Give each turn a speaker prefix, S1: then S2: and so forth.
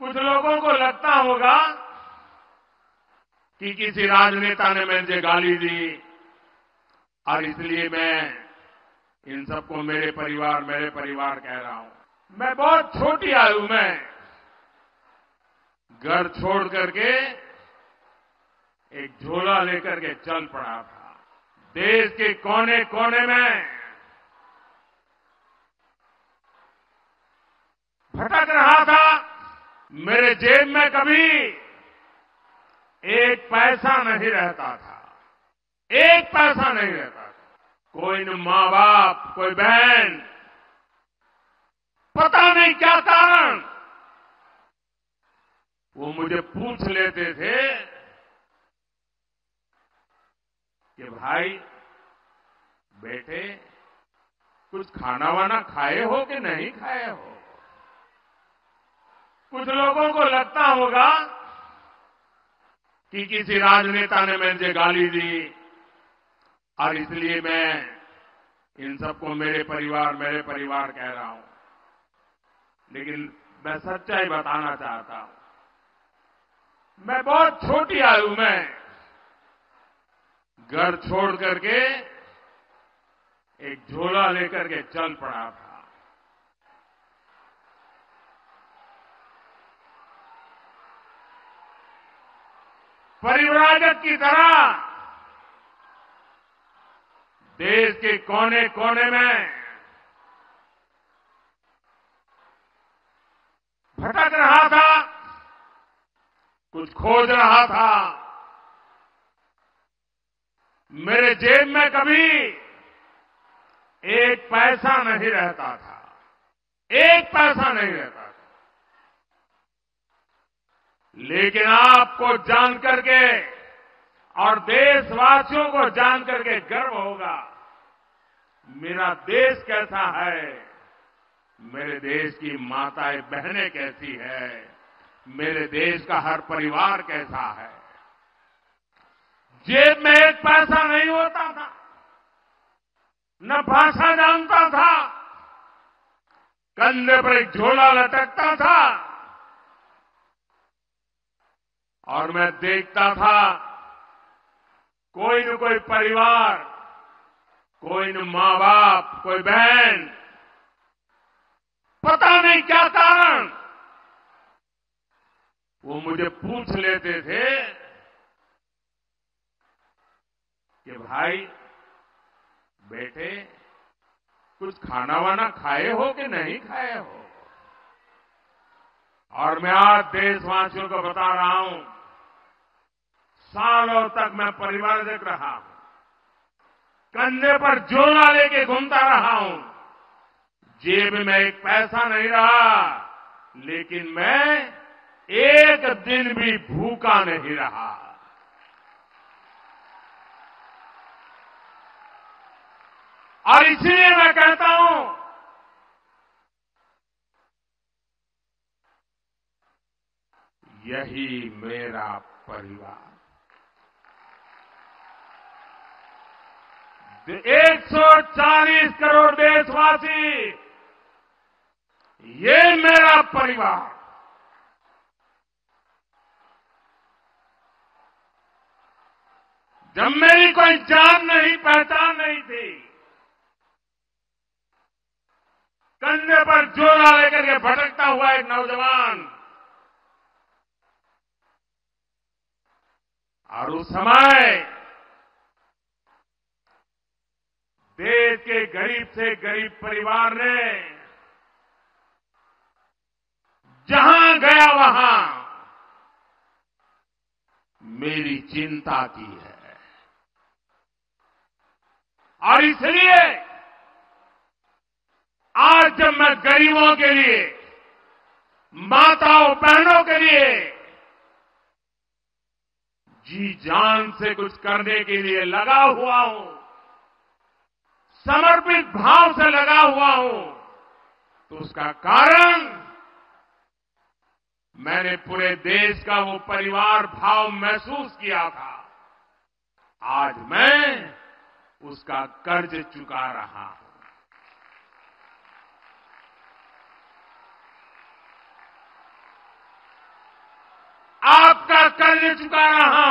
S1: कुछ लोगों को लगता होगा कि किसी राजनेता ने मुझे गाली दी। और इसलिए मैं इन सबको मेरे परिवार मेरे परिवार कह रहा हूँ। मैं बहुत छोटी आयु में घर छोड़ करके एक झोला लेकर के चल पड़ा था। देश के कोने कोने में भटक रहा था। मेरे जेब में कभी एक पैसा नहीं रहता था। एक पैसा नहीं रहता था। कोई न माँ बाप कोई बहन, पता नहीं क्या कारण। वो मुझे पूछ लेते थे कि भाई, बेटे, कुछ खाना वाना खाए हो कि नहीं खाए हो? कुछ लोगों को लगता होगा कि किसी राजनेता ने मुझे गाली दी। और इसलिए मैं इन सबको मेरे परिवार मेरे परिवार कह रहा हूँ। लेकिन मैं सच्चाई बताना चाहता हूँ। मैं बहुत छोटी आयु में घर छोड़ करके एक झोला लेकर के चल पड़ा था। परिवराजक की तरह देश के कोने कोने में भटक रहा था, कुछ खोज रहा था। मेरे जेब में कभी एक पैसा नहीं रहता था। एक पैसा नहीं रहता लेकिन आपको जान करके और देशवासियों को जान करके गर्व होगा। मेरा देश कैसा है? मेरे देश की माताएँ बहनें कैसी है? मेरे देश का हर परिवार कैसा है? जेब में एक पैसा नहीं होता था, न भाषा जानता था, कंधे पर एक झोला लटकता था और मैं देखता था कोई न कोई परिवार, कोई न माँ बाप कोई बहन, पता नहीं क्या कारण, वो मुझे पूछ लेते थे कि भाई, बेटे, कुछ खाना वाना खाए हो कि नहीं खाए हो? और मैं आज देशवासियों को बता रहा हूँ सालों तक मैं परिवार देख रहा हूँ। कंधे पर झोला लेके घूमता रहा हूँ। जेब में एक पैसा नहीं रहा, लेकिन मैं एक दिन भी भूखा नहीं रहा। और इसलिए मैं कहता हूँ, यही मेरा परिवार। 140 करोड़ देशवासी, ये मेरा परिवार। जब मेरी कोई जान नहीं, पहचान नहीं थी, कंधे पर जोला लेकर के भटकता हुआ एक नौजवान, और उस समय देश के गरीब से गरीब परिवार ने जहाँ गया वहाँ मेरी चिंता की है। और इसलिए आज जब मैं गरीबों के लिए, माताओं, बहनों के लिए जी जान से कुछ करने के लिए लगा हुआ हूँ समर्पित भाव से लगा हुआ हूँ। तो उसका कारण, मैंने पूरे देश का वो परिवार भाव महसूस किया था। आज मैं उसका कर्ज चुका रहा हूँ। आपका कर्ज चुका रहा